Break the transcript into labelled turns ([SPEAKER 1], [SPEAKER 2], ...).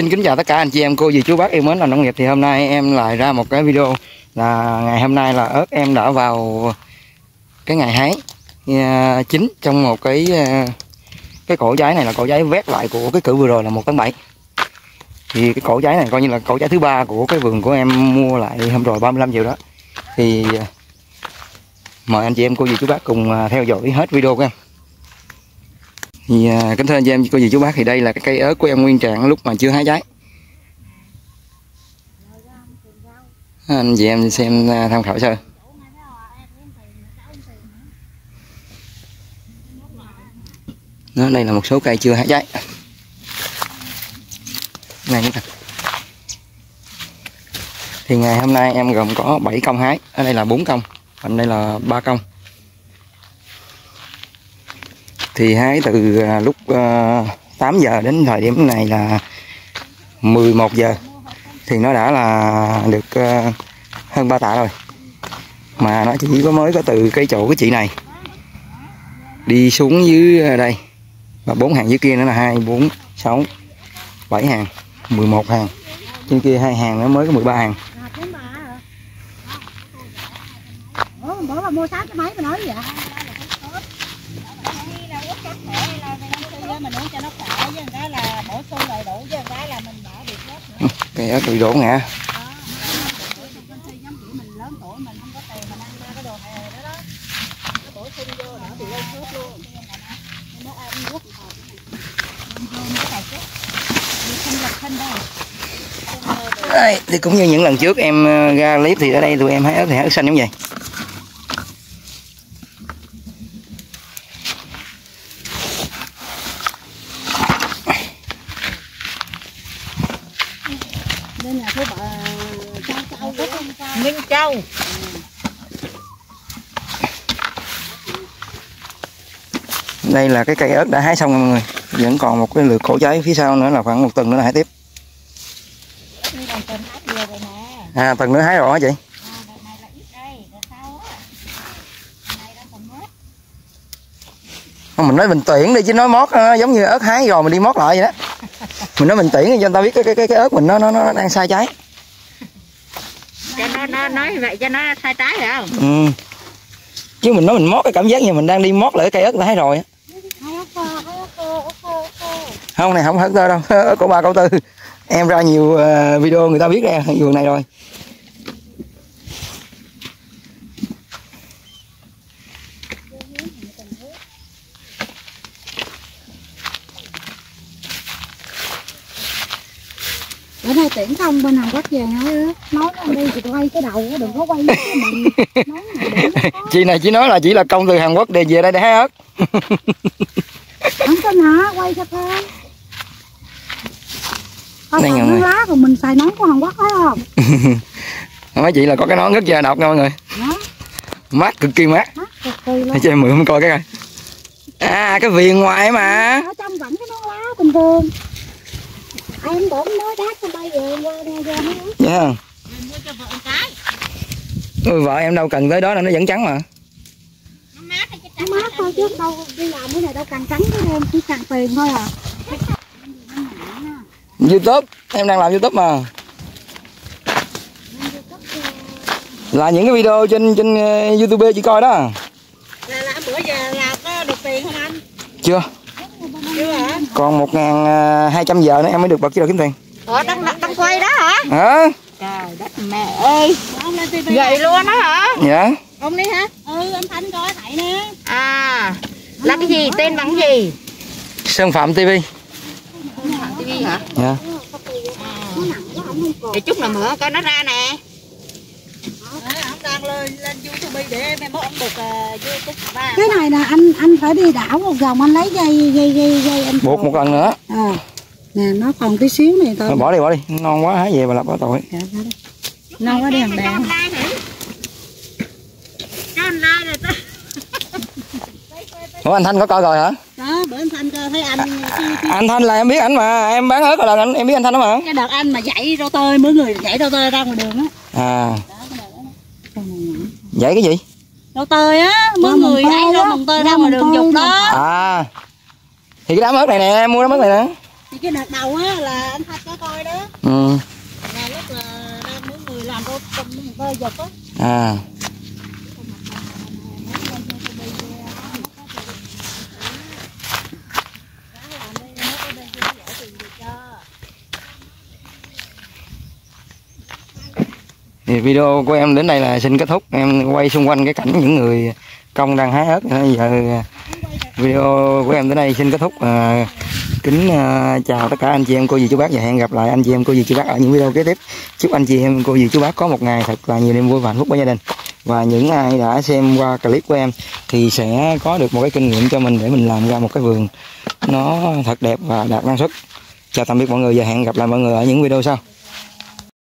[SPEAKER 1] xin kính chào tất cả anh chị em cô dì chú bác yêu mến làm nông nghiệp. Thì hôm nay em lại ra một cái video là ngày hôm nay là ớt em đã vào cái ngày hái à, chính trong một cái à, cái cổ trái này là cổ trái vét lại của cái cử vừa rồi là một tấn bảy. Thì cái cổ trái này coi như là cổ trái thứ ba của cái vườn của em mua lại hôm rồi 35 triệu đó. Thì à, mời anh chị em cô dì chú bác cùng à, theo dõi hết video của em thì à, kính thưa anh chị em cô dì chú bác thì đây là cái cây ớt của em nguyên trạng lúc mà chưa hái trái. À, anh chị em xem à, tham khảo sơ. Đó, đây là một số cây chưa hái trái. Này nữa nè. thì ngày hôm nay em gồm có 7 công hái. Ở đây là 4 công còn đây là ba công thì hái từ à, lúc à, 8 giờ đến thời điểm này là 11 giờ. Thì nó đã là được à, hơn 3 tạ rồi. Mà nó chỉ có mới có từ cái chỗ cái chị này. Đi xuống dưới đây. Và bốn hàng dưới kia nữa là hai bốn sáu bảy hàng 11 hàng. Trên kia hai hàng nó mới có 13 hàng.
[SPEAKER 2] Ủa, bữa mà mua sáu cái máy mà nói vậy? Mình uống cho nó khỏe với cái là bổ sung đầy đủ với cái là mình bỏ việc hết nữa.
[SPEAKER 1] cây ớt bị đổ ngã
[SPEAKER 2] cái bị.
[SPEAKER 1] Đây, thì cũng như những lần trước em ờ, ra clip thì ở đây tụi em hái ớt thì hái ớt xanh giống vậy
[SPEAKER 2] Đây là cái bà châu châu đó.
[SPEAKER 3] Minh Châu
[SPEAKER 1] đây là cái cây ớt đã hái xong rồi mọi người. Vẫn còn một cái lượt cổ trái phía sau nữa là khoảng một tuần nữa là hái tiếp. À tuần nữa hái rồi hả chị?
[SPEAKER 2] À,
[SPEAKER 1] không mình nói bình tuyển đi chứ nói mót nó giống như ớt hái rồi mình đi mót lại vậy đó mình nói bình tuyển cho người ta biết cái cái cái, cái ớt mình nó nó nó đang sai trái.
[SPEAKER 3] Cho nó nó nói vậy cho nó sai trái phải không?
[SPEAKER 1] Ừ. chứ mình nói mình mót cái cảm giác như mình đang đi mót lại cái cây ớt hái rồi á. Không này không hớt tơ đâu. Của ba câu tư. Em ra nhiều ờ, video người ta biết ra vườn này rồi
[SPEAKER 2] Bữa nay tiễn không bên Hàn Quốc về nói nói anh đi thì quay cái đầu đừng có quay cái mình nói này để nó có
[SPEAKER 1] chị này chỉ nói là chỉ là công từ Hàn Quốc để về đây để hái ớt.
[SPEAKER 2] Không tin hả quay cho coi Thôi
[SPEAKER 1] Đây người.
[SPEAKER 2] lá còn mình xài nón của Hàn Quốc phải không?
[SPEAKER 1] Mấy chị là có cái nón rất da độc nha mọi người?
[SPEAKER 2] Đó
[SPEAKER 1] mát cực kỳ mát.
[SPEAKER 2] Mắt cực kỳ luôn.
[SPEAKER 1] Để cho em mượn coi cái coi. À cái viền ngoài mà.
[SPEAKER 2] Ở trong vẫn cái nón lá bình thường em bữa nói đát cho bay về qua nghe ra
[SPEAKER 1] dạ.
[SPEAKER 3] Mua cho vợ một cái.
[SPEAKER 1] Ừ, vợ em đâu cần tới đó là nó vẫn trắng mà.
[SPEAKER 3] Nó mát hay chứ
[SPEAKER 2] nó mát thôi chứ đâu đi làm cái này đâu càng trắng cái em chỉ càng tiền thôi à.
[SPEAKER 1] Youtube em đang làm youtube mà. Là những cái video trên trên ờ, youtube chị coi đó.
[SPEAKER 3] Là là bữa giờ là có được tiền không anh?
[SPEAKER 1] Chưa còn một ngàn ờ, hai trăm giờ nữa em mới được bật chế độ kiếm tiền.
[SPEAKER 3] Ủa đang đang quay đó hả?
[SPEAKER 1] Hả?
[SPEAKER 3] Trời đất mẹ ơi.
[SPEAKER 2] Ông lên tivi
[SPEAKER 3] vậy luôn đó hả?
[SPEAKER 1] Dạ.
[SPEAKER 3] Ông đi hả?
[SPEAKER 2] Ừ anh thanh coi thầy nè.
[SPEAKER 3] À là cái gì? Tên bằng gì?
[SPEAKER 1] Sơn phạm tv
[SPEAKER 3] hả
[SPEAKER 1] dạ
[SPEAKER 2] nặng quá không không còn
[SPEAKER 3] để chút nào nữa coi nó ra nè.
[SPEAKER 2] Ông đang lên cái này là anh anh phải đi đảo một vòng anh lấy dây dây dây dây anh
[SPEAKER 1] buộc một lần nữa.
[SPEAKER 2] À nè nó còn tí xíu này thôi.
[SPEAKER 1] Thôi bỏ đi bỏ đi. Ngon quá hái về mà lập có tội.
[SPEAKER 2] Dạ, đi. non quá
[SPEAKER 3] like rồi ta
[SPEAKER 1] ủa anh thanh có coi rồi hả?
[SPEAKER 2] Đó bữa anh thanh cho thấy anh
[SPEAKER 1] anh thanh là em biết ảnh mà em bán ớt rồi lần anh em biết anh thanh đó mà.
[SPEAKER 2] Cái đợt anh mà dạy rau tơi mỗi người nhảy rau tơi ra ngoài đường á.
[SPEAKER 1] À vậy cái gì?
[SPEAKER 2] Rau tơi á mỗi người nhảy rau mồng tơi ra ngoài đường dục đó.
[SPEAKER 1] À thì cái đám ớt này nè em mua đám ớt này nè.
[SPEAKER 2] Thì cái đợt đầu á là anh thạch có coi đó.
[SPEAKER 1] Ừ.
[SPEAKER 2] là lúc là đang mấy người làm cô công cơ giật á.
[SPEAKER 1] À thì video của em đến đây là xin kết thúc. Em quay xung quanh cái cảnh những người công đang hái ớt. Bây giờ video của em đến đây xin kết thúc. À, kính à, chào tất cả anh chị em cô dì chú bác và hẹn gặp lại anh chị em cô dì chú bác ở những video kế tiếp. Chúc anh chị em cô dì chú bác có một ngày thật là nhiều niềm vui và hạnh phúc với gia đình. Và những ai đã xem qua clip của em thì sẽ có được một cái kinh nghiệm cho mình để mình làm ra một cái vườn nó thật đẹp và đạt năng suất. Chào tạm biệt mọi người và hẹn gặp lại mọi người ở những video sau.